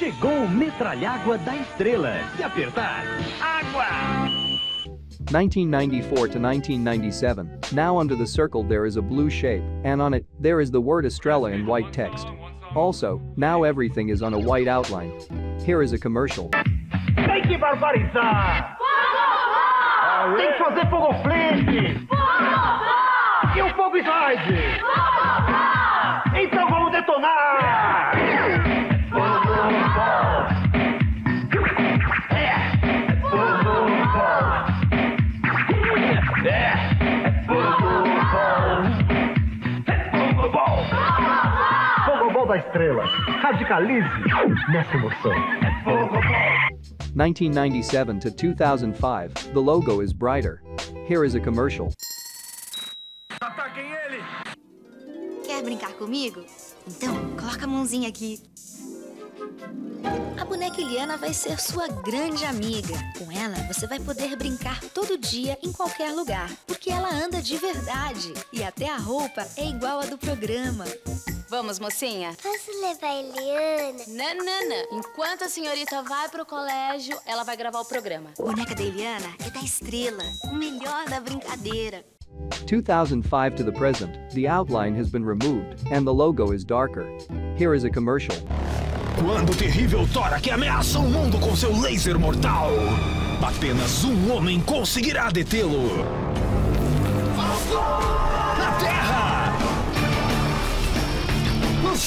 S7: Chegou
S52: metralhágua da estrela. Se apertar, água!
S1: 1994 to 1997. Now under the circle there is a blue shape, and on it, there is the word Estrela in white text. Also, now everything is on a white outline. Here is a commercial.
S53: Tem que barbarizar! Tem que fazer fogo flinte! E o fogo slide! Então vamos detonar! Estrela! Radicalize nessa emoção!
S1: 1997 to 2005. The logo is brighter. Here is a commercial.
S54: Quer brincar comigo? Então, coloca a mãozinha aqui. A boneca Eliana vai ser sua grande amiga. Com ela, você vai poder brincar todo dia em qualquer lugar, porque ela anda de verdade. E até a roupa é igual a do programa.
S55: Vamos, mocinha?
S7: Posso levar a Eliana?
S55: Nanana, enquanto a senhorita vai pro colégio, ela vai gravar o programa.
S54: Boneca da Eliana é da estrela, o melhor da brincadeira.
S1: 2005 to the present, the outline has been removed, and the logo is darker. Here is a commercial.
S44: Quando o terrível Torak ameaça o mundo com seu laser mortal, apenas um homem conseguirá detê-lo. Na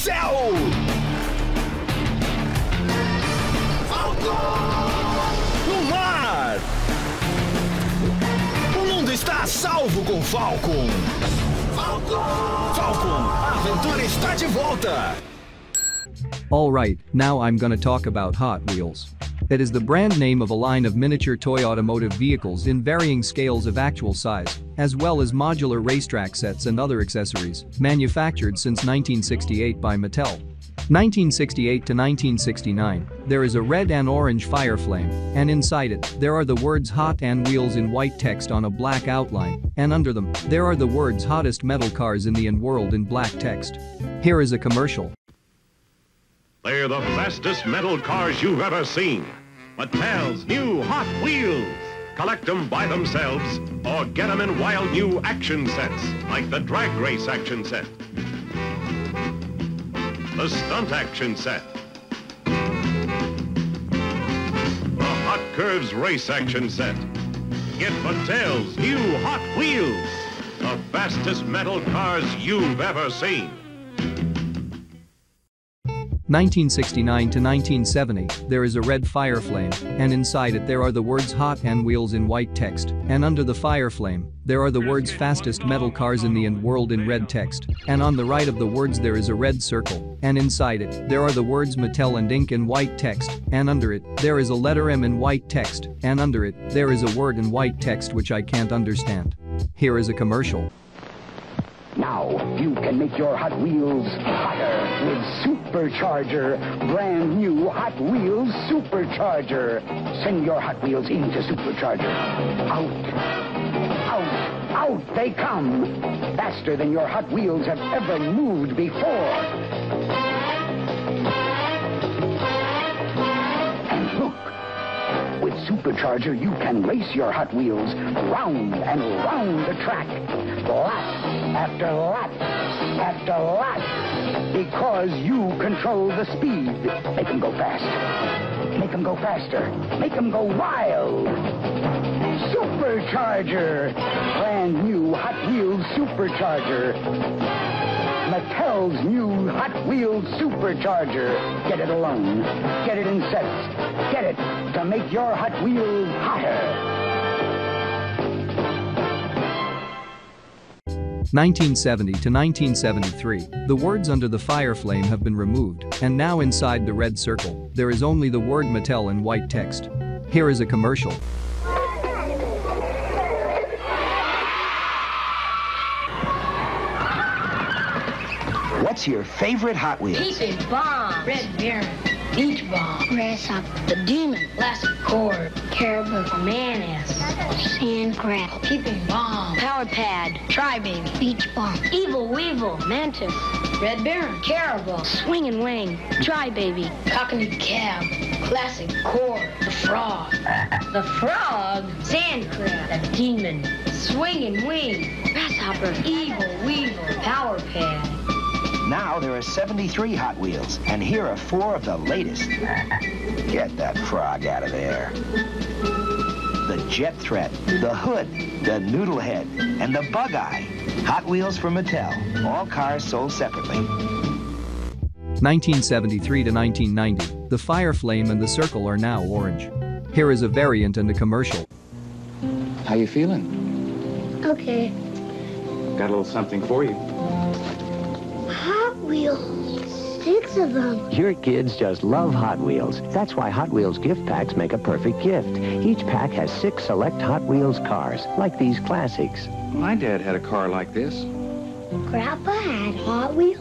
S44: Céu! No mar! O mundo está a salvo com Falcon! Falcon! A aventura está de volta!
S1: Alright, now I'm gonna talk about Hot Wheels. That is the brand name of a line of miniature toy automotive vehicles in varying scales of actual size, as well as modular racetrack sets and other accessories, manufactured since 1968 by Mattel. 1968 to 1969, there is a red and orange fire flame, and inside it, there are the words Hot and Wheels in white text on a black outline, and under them, there are the words Hottest Metal Cars in the and World in black text. Here is a commercial.
S56: They're the fastest metal cars you've ever seen. Mattel's new Hot Wheels. Collect them by themselves or get them in wild new action sets like the drag race action set, the stunt action set, the Hot Curves race action set. Get Mattel's new Hot Wheels. The fastest metal cars you've ever seen.
S1: 1969 to 1970, there is a red fire flame, and inside it there are the words Hot and Wheels in white text, and under the fire flame, there are the words Fastest Metal Cars in the and World in red text, and on the right of the words there is a red circle, and inside it, there are the words Mattel and Inc. in white text, and under it, there is a letter M in white text, and under it, there is a word in white text which I can't understand. Here is a commercial.
S47: Now, you can make your Hot Wheels hotter with Supercharger. Brand new Hot Wheels Supercharger. Send your Hot Wheels into Supercharger. Out. Out. Out they come. Faster than your Hot Wheels have ever moved before. And look. With Supercharger, you can race your Hot Wheels round and round the track. Lap after lap after lap. Because you control the speed. Make them go fast. Make them go faster. Make them go wild. Supercharger. Brand new Hot Wheels Supercharger. Mattel's new Hot Wheels Supercharger. Get it alone. Get it in sets. Get it to make your Hot Wheels hotter.
S1: 1970 to 1973, the words under the fire flame have been removed, and now inside the red circle, there is only the word Mattel in white text. Here is a commercial.
S47: What's your favorite Hot Wheels?
S27: Peeping Bomb. Red Baron.
S57: Beach Ball, Grasshopper, the Demon, Elastic Cord, Caribou, Manus, Sand Crab, Peeping Bomb, Power Pad, Tri-Baby, Beach Bomb, Evil Weevil, Mantis, Red Baron, Caribou, Swinging Wing, Tri-Baby, Cockney Cab, Classic Cord, the Frog, [LAUGHS] the Frog, Sand Crab, the Demon, Swinging Wing, Grasshopper, Evil Weevil, Power Pad.
S49: Now there are 73 Hot Wheels, and here are four of the latest. [LAUGHS] Get that frog out of there. The Jet Threat, the Hood, the Noodlehead, and the Bug Eye. Hot Wheels from Mattel. All cars sold separately.
S1: 1973 to 1990, the Fire Flame and the Circle are now orange. Here is a variant and a commercial.
S58: How you feeling?
S7: Okay.
S58: Got a little something for you.
S7: Hot Wheels. Six of them.
S59: Your kids just love Hot Wheels. That's why Hot Wheels gift packs make a perfect gift. Each pack has six select Hot Wheels cars, like these classics.
S58: My dad had a car like this.
S7: Grandpa had Hot Wheels.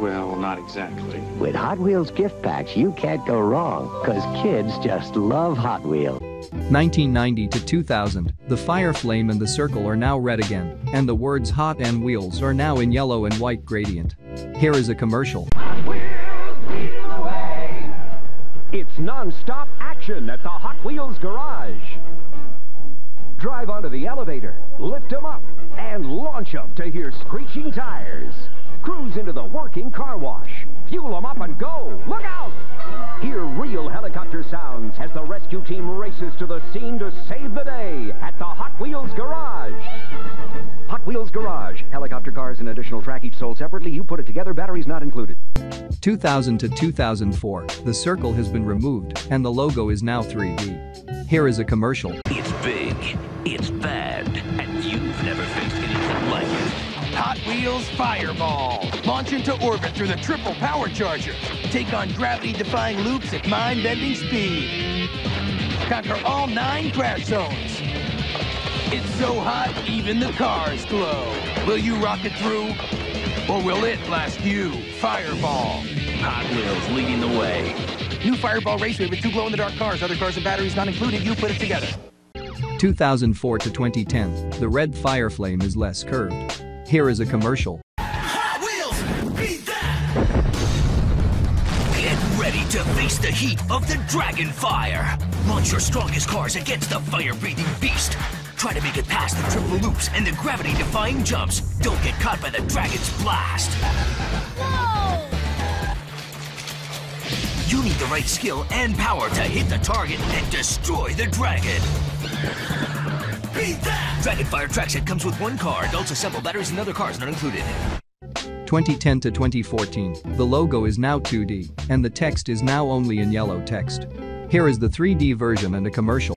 S58: Well, not exactly.
S59: With Hot Wheels gift packs, you can't go wrong, because kids just love Hot Wheels.
S1: 1990 to 2000, the Fire Flame and the Circle are now red again, and the words Hot and Wheels are now in yellow and white gradient. Here is a commercial.
S52: It's non-stop action at the Hot Wheels Garage. Drive onto the elevator, lift them up, and launch them to hear screeching tires. Cruise into the working car wash. Fuel them up and go. Look out! Hear real helicopter sounds as the rescue team races to the scene to save the day at the Hot Wheels Garage. Hot Wheels Garage. Helicopter cars and additional track each sold separately. You put it together, batteries not included.
S1: 2000 to 2004, the circle has been removed, and the logo is now 3D. Here is a commercial.
S60: It's big, it's bad,
S61: Hot Wheels Fireball. Launch into orbit through the triple power charger. Take on gravity-defying loops at mind-bending speed. Conquer all nine crash zones. It's so hot, even the cars glow. Will you rock it through? Or will it blast you? Fireball.
S60: Hot Wheels leading the way.
S61: New Fireball Raceway with two glow-in-the-dark cars. Other cars and batteries not included. You put it together.
S1: 2004 to 2010, the red Fire Flame is less curved. Here is a commercial.
S60: Get ready to face the heat of the Dragon Fire. Launch your strongest cars against the fire-breathing beast. Try to make it past the triple loops and the gravity-defying jumps. Don't get caught by the Dragon's blast. You need the right skill and power to hit the target and destroy the dragon. Beat that! Dragon Fire Trackset comes with one car. Adults assemble batteries and other cars not included.
S1: 2010 to 2014, the logo is now 2D, and the text is now only in yellow text. Here is the 3D version and a commercial.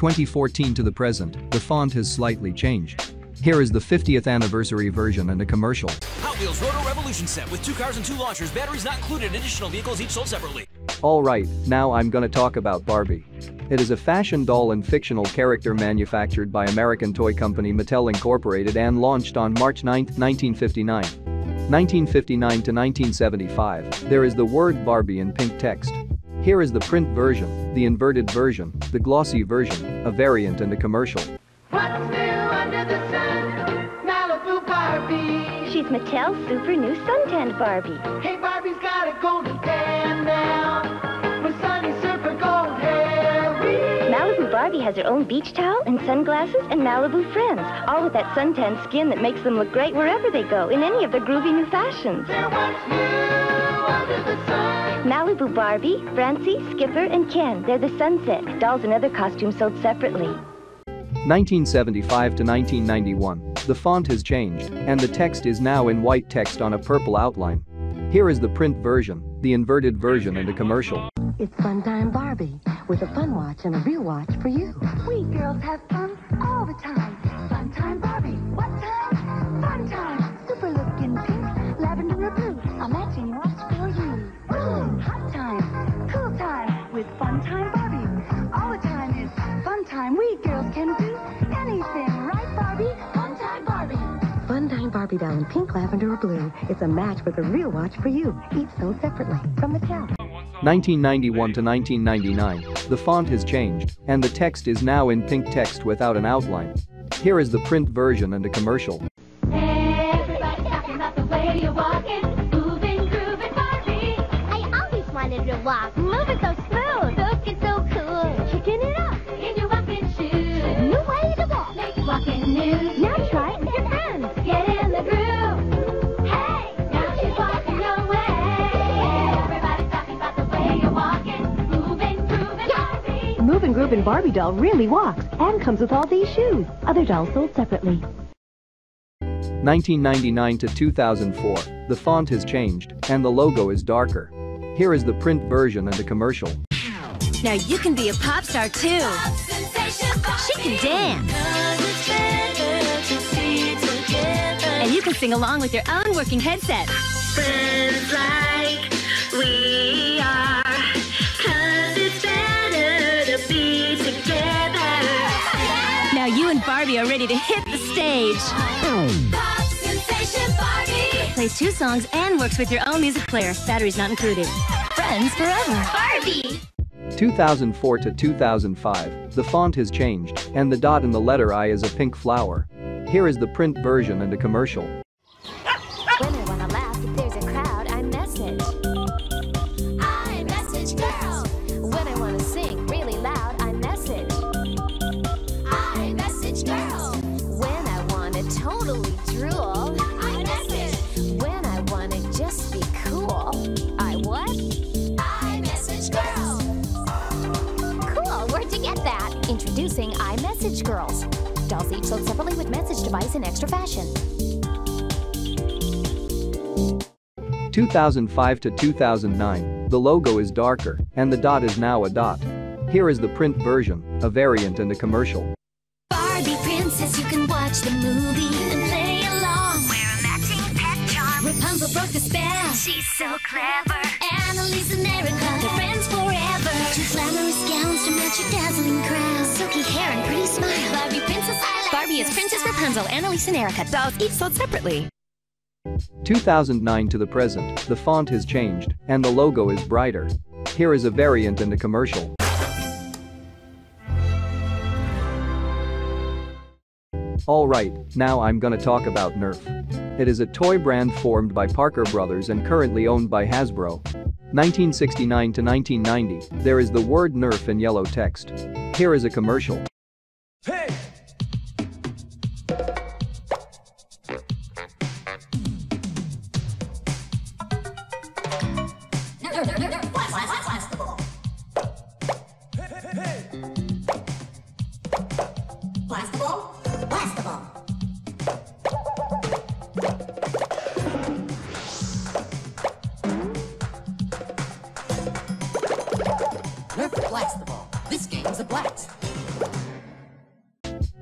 S1: 2014 to the present, the font has slightly changed. Here is the 50th anniversary version and a commercial.
S62: Hot Wheels Roto Revolution set with two cars and two launchers, batteries not included, additional vehicles each sold separately.
S1: Alright, now I'm gonna talk about Barbie. It is a fashion doll and fictional character manufactured by American toy company Mattel Incorporated and launched on March 9, 1959. 1959 to 1975, there is the word Barbie in pink text. Here is the print version, the inverted version, the glossy version, a variant and a commercial.
S51: What's new under the sun? Malibu Barbie.
S7: She's Mattel's super new suntanned Barbie.
S51: Hey, Barbie's got a golden tan now. With sunny surfer gold hair.
S7: Malibu Barbie has her own beach towel and sunglasses and Malibu friends, all with that suntan skin that makes them look great wherever they go in any of their groovy new fashions. Malibu Barbie, Francie, Skipper, and Ken. They're the sunset. Dolls and other costumes sold separately.
S1: 1975 to 1991, the font has changed, and the text is now in white text on a purple outline. Here is the print version, the inverted version and a commercial.
S63: It's fun time, Barbie with a fun watch and a real watch for you.
S64: We girls have fun all the time. Fun time Barbie. Barbie
S63: doll in pink, lavender, or blue. It's a match with a real watch for you. Each sold separately from Mattel.
S1: 1991 to 1999, the font has changed, and the text is now in pink text without an outline. Here is the print version and a commercial.
S64: Barbie.
S63: And Barbie doll really walks and comes with all these shoes. Other dolls sold separately.
S1: 1999 to 2004, the font has changed, and the logo is darker. Here is the print version and a commercial.
S65: Now you can be a pop star too. She can dance. And you can sing along with your own working headset.
S64: Friends like we are,
S65: Barbie are ready to hit the stage. Plays two songs and works with your own music player. Batteries not included. Friends forever.
S64: Barbie.
S1: 2004 to 2005, the font has changed, and the dot in the letter I is a pink flower. Here is the print version and a commercial.
S65: Sold separately with message device in extra fashion.
S1: 2005 to 2009, the logo is darker, and the dot is now a dot. Here is the print version, a variant and a commercial.
S64: Barbie princess, you can watch the movie and play along. Wear a matching pet charm. Rapunzel broke the spell. She's so clever. Anneliese and Erika, they're friends forever. Two glamorous gowns to match your dazzling crown. Silky hair and pretty smile. Barbie princess, I like
S65: Barbie is Princess Rapunzel, Anneliese and Erika. Dolls each sold separately.
S1: 2009 to the present, the font has changed, and the logo is brighter. Here is a variant and a commercial. Alright, now I'm gonna talk about Nerf. It is a toy brand formed by Parker Brothers and currently owned by Hasbro. 1969 to 1990, there is the word Nerf in yellow text. Here is a commercial.
S44: Hey!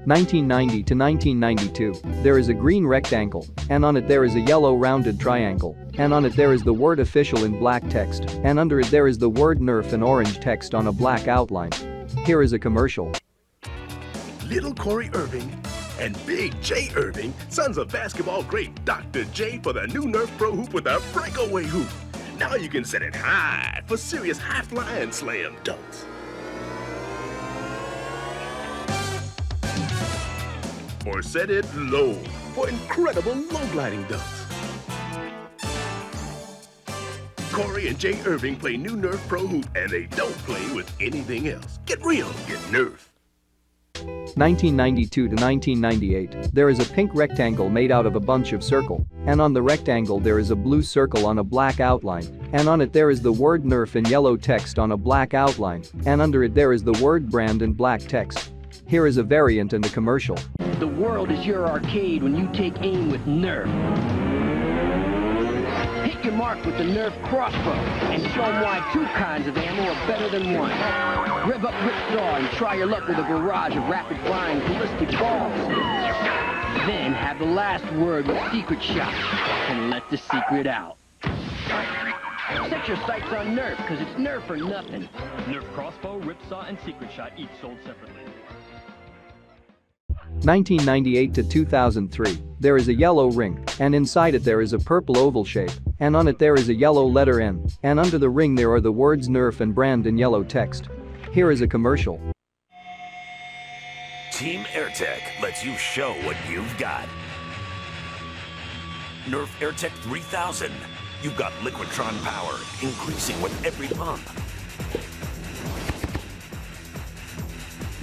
S1: 1990 to 1992, there is a green rectangle, and on it there is a yellow rounded triangle, and on it there is the word official in black text, and under it there is the word Nerf in orange text on a black outline. Here is a commercial.
S66: Little Corey Erving and Big J Erving, sons of basketball great Dr. J for the new Nerf Pro Hoop with a breakaway hoop. Now you can set it high for serious high flying slam dunks. Or set it low for incredible low gliding dunks. Corey and Jay Erving play new Nerf Pro Hoop and they don't play with anything else. Get real, get Nerf.
S1: 1992 to 1998, there is a pink rectangle made out of a bunch of circle, and on the rectangle there is a blue circle on a black outline, and on it there is the word Nerf in yellow text on a black outline, and under it there is the word brand in black text. Here is a variant in the commercial.
S67: The world is your arcade when you take aim with Nerf. Hit
S68: your mark with the Nerf crossbow and show them why two kinds of ammo are better than one. Rev up Ripsaw and try your luck with a barrage of rapid-firing ballistic balls. Then have the last word with Secret Shot and let the secret out. Set your sights on Nerf, because it's Nerf or nothing.
S69: Nerf crossbow, ripsaw, and secret shot each sold separately.
S1: 1998 to 2003, there is a yellow ring, and inside it there is a purple oval shape, and on it there is a yellow letter N, and under the ring there are the words Nerf and brand in yellow text. Here is a commercial.
S70: Team AirTech lets you show what you've got. Nerf AirTech 3000. You've got Liquidtron power, increasing with every pump.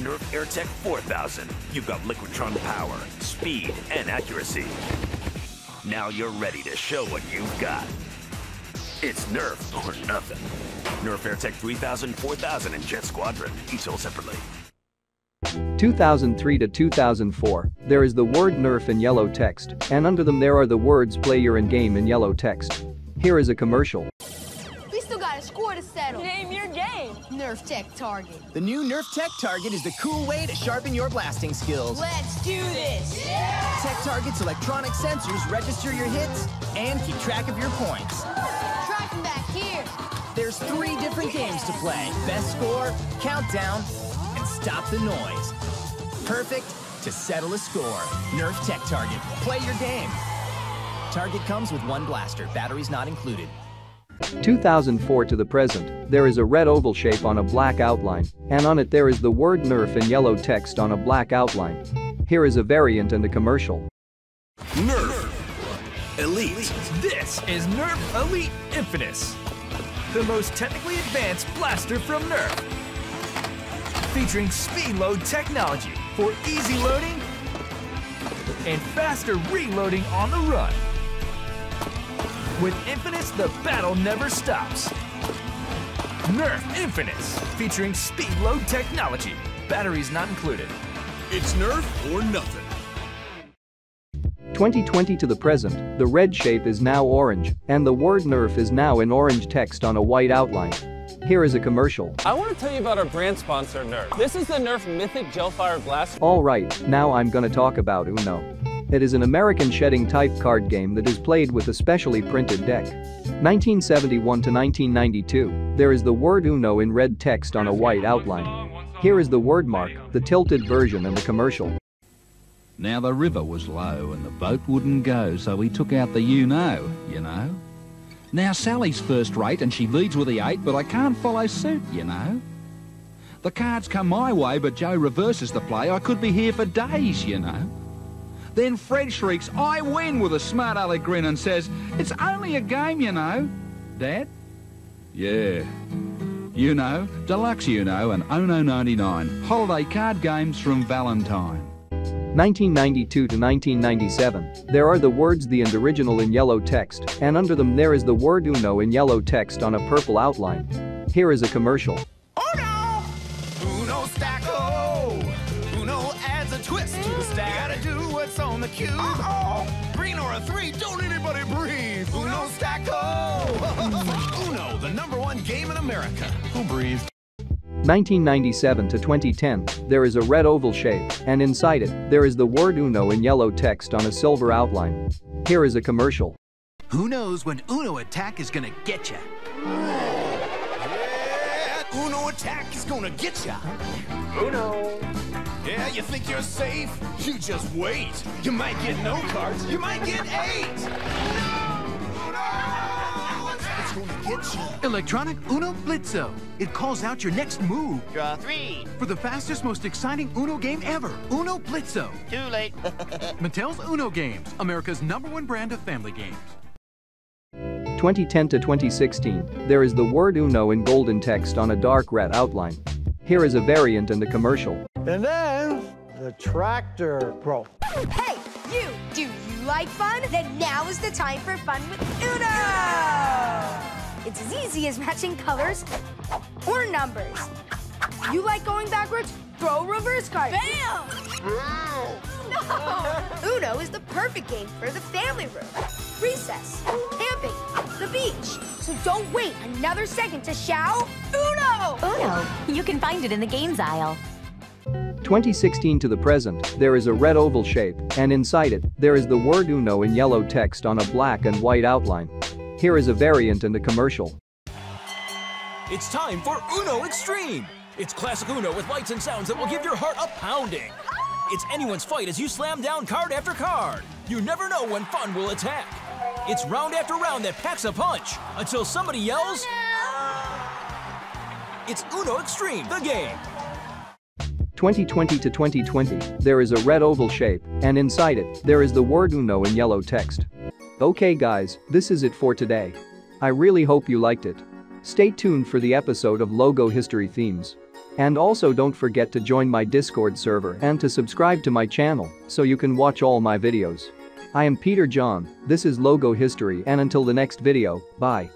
S70: Nerf AirTech 4000. You've got Liquidtron power, speed, and accuracy. Now you're ready to show what you've got. It's Nerf or nothing. Nerf AirTech 3000, 4000, and Jet Squadron, each sold separately.
S1: 2003 to 2004, there is the word Nerf in yellow text, and under them there are the words player and game in yellow text. Here is a commercial.
S31: Nerf Tech Target.
S71: The new Nerf Tech Target is the cool way to sharpen your blasting skills.
S31: Let's do this.
S71: Tech Target's electronic sensors register your hits and keep track of your points.
S31: Try from back here.
S71: There's three different games to play. Best score, countdown, and stop the noise. Perfect to settle a score. Nerf Tech Target. Play your game. Target comes with one blaster, batteries not included.
S1: 2004 to the present, there is a red oval shape on a black outline, and on it there is the word Nerf in yellow text on a black outline. Here is a variant and a commercial.
S16: Nerf Elite. This is Nerf Elite Infinus, the most technically advanced blaster from Nerf. Featuring speed load technology for easy loading and faster reloading on the run. With Infinus, the battle never stops. Nerf Infinus, featuring speed load technology. Batteries not included. It's Nerf or nothing.
S1: 2020 to the present, the red shape is now orange, and the word Nerf is now in orange text on a white outline. Here is a commercial.
S72: I want to tell you about our brand sponsor, Nerf. This is the Nerf Mythic Gelfire Blast.
S1: Alright, now I'm gonna talk about Uno. It is an American shedding type card game that is played with a specially printed deck. 1971 to 1992, there is the word Uno in red text on a white outline. Here is the word mark, the tilted version and the commercial.
S73: Now the river was low and the boat wouldn't go, so we took out the you-know, you know. Now Sally's first rate and she leads with the eight, but I can't follow suit, you know. The cards come my way, but Joe reverses the play. I could be here for days, you know. Then Fred shrieks, I win, with a smart aleck grin and says, It's only a game, you know. Dad? Yeah. You know, Deluxe You know, and Ono 99. Holiday card games from Valentine.
S1: 1992 to 1997, there are the words the and original in yellow text, and under them there is the word Uno in yellow text on a purple outline. Here is a commercial.
S49: The cue. Uh-oh. Green or a three, don't anybody breathe. Uno stacko. [LAUGHS] Uno, the number one game in America. Who breathed?
S1: 1997 to 2010, there is a red oval shape, and inside it, there is the word Uno in yellow text on a silver outline. Here is a commercial.
S74: Who knows when Uno Attack is gonna get ya?
S49: Yeah, Uno attack is gonna get ya. Uno. Yeah, you think you're safe? You just wait. You might get no cards. You might get eight. It's gonna get you.
S74: Electronic Uno Blitzo. It calls out your next move.
S49: Draw three.
S74: For the fastest, most exciting Uno game ever, Uno Blitzo.
S49: Too late. [LAUGHS]
S74: Mattel's Uno Games, America's number one brand of family games.
S1: 2010 to 2016, there is the word Uno in golden text on a dark red outline. Here is a variant and a commercial.
S75: And then the tractor broke.
S31: Hey, you! Do you like fun? Then now is the time for fun with Uno! It's as easy as matching colors or numbers. You like going backwards? Throw a reverse card. Bam! No! Uno is the perfect game for the family room, recess, camping, the beach. So don't wait another second to shout Uno!
S65: Uno. You can find it in the games aisle.
S1: 2016 to the present, there is a red oval shape, and inside it, there is the word Uno in yellow text on a black and white outline. Here is a variant and a commercial.
S16: It's time for Uno Extreme. It's classic Uno with lights and sounds that will give your heart a pounding. It's anyone's fight as you slam down card after card. You never know when fun will attack. It's round after round that packs a punch until somebody yells. Ah! It's Uno Extreme, the game.
S1: 2020 to 2020, there is a red oval shape, and inside it, there is the word Uno in yellow text. Okay guys, this is it for today. I really hope you liked it. Stay tuned for the episode of Logo History Themes. And also don't forget to join my Discord server and to subscribe to my channel so you can watch all my videos. I am Peter John, this is Logo History and until the next video, bye.